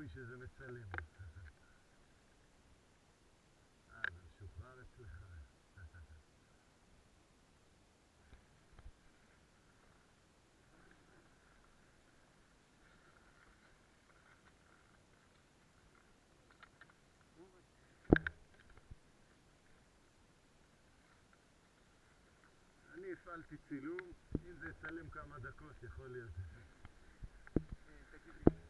סיכוי שזה מצלם. אה, זה משוחרר אצלך. הפעלתי צילום, אם זה יצלם כמה דקות יכול להיות. מה,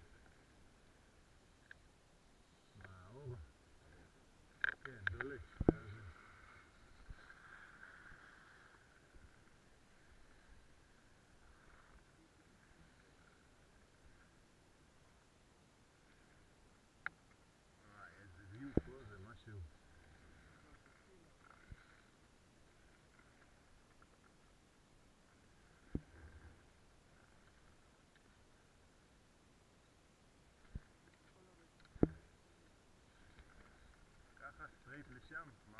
ככה סטרייט לשם? מה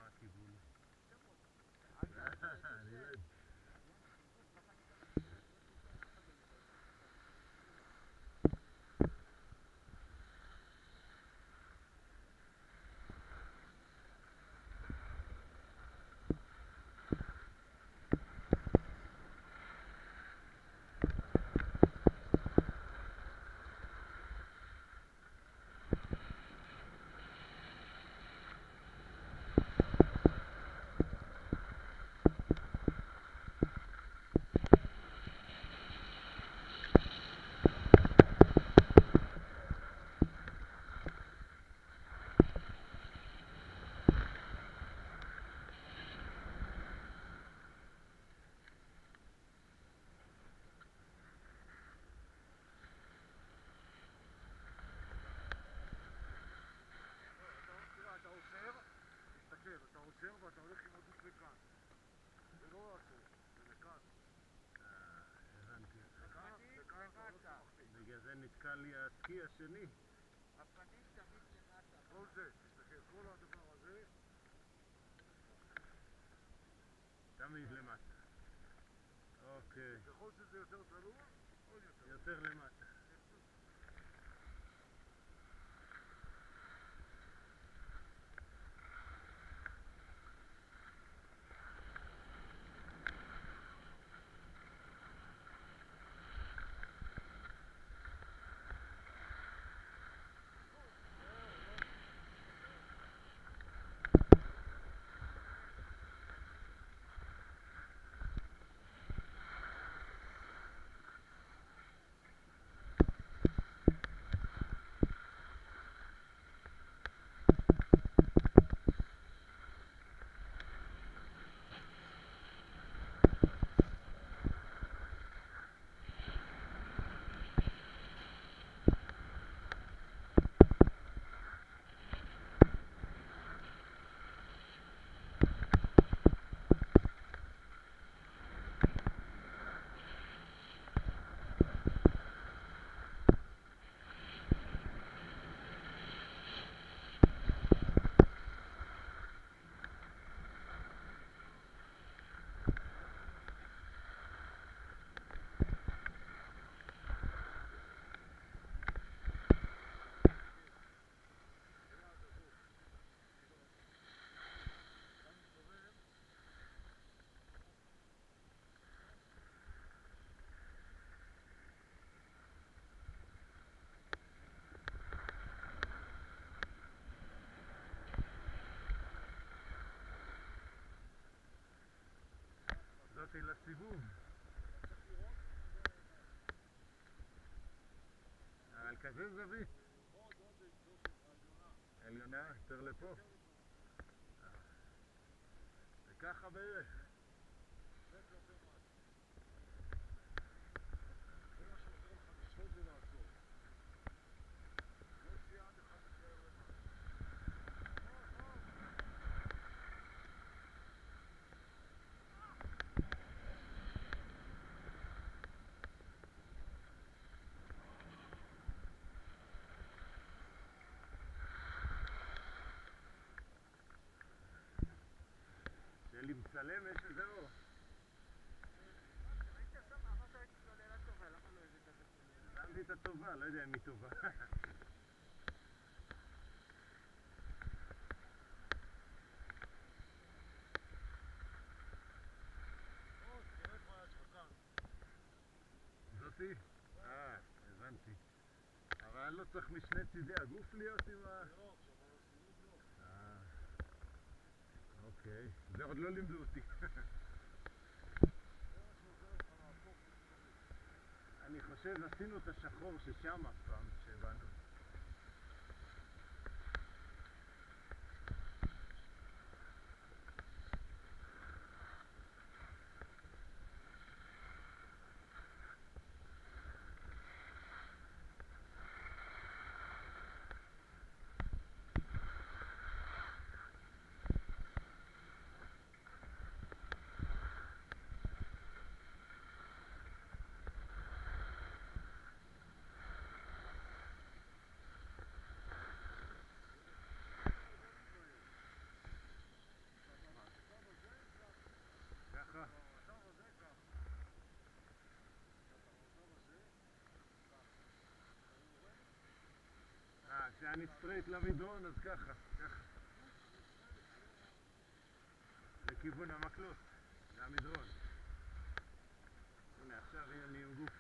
זה נתקע לי הסקי השני. הפנים תמיד למטה. כל זה, תסתכל, כל הדבר הזה, תמיד למטה. אוקיי, ככל שזה יותר צלול, עוד יותר. יותר למטה. זאתי לסיבוב. על כזה זווית. עליונה, יותר לפה. וככה בערך. מצלם, יש איזה אור. שמתי את הטובה, לא יודע אם היא טובה. זאתי? אה, הבנתי. אבל אני לא צריך משני צידי הגוף להיות עם ה... זה עוד לא לימדו אותי. אני חושב, עשינו את השחור ששם אף פעם, כשבאנו. ככה? במצב הזה ככה. אתה במצב הזה, כשאני straight למדרון, אז ככה, ככה. לכיוון המקלות, זה המדרון. הנה, עכשיו אני עם גוף.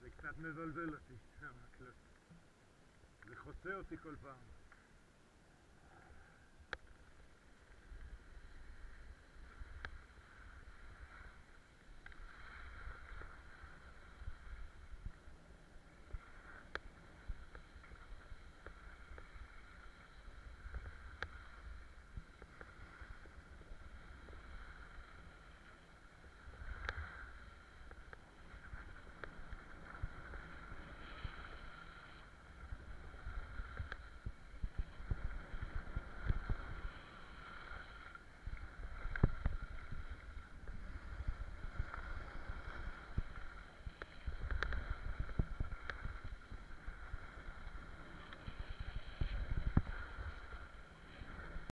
זה קצת מבלבל אותי. זה חוצה אותי כל פעם.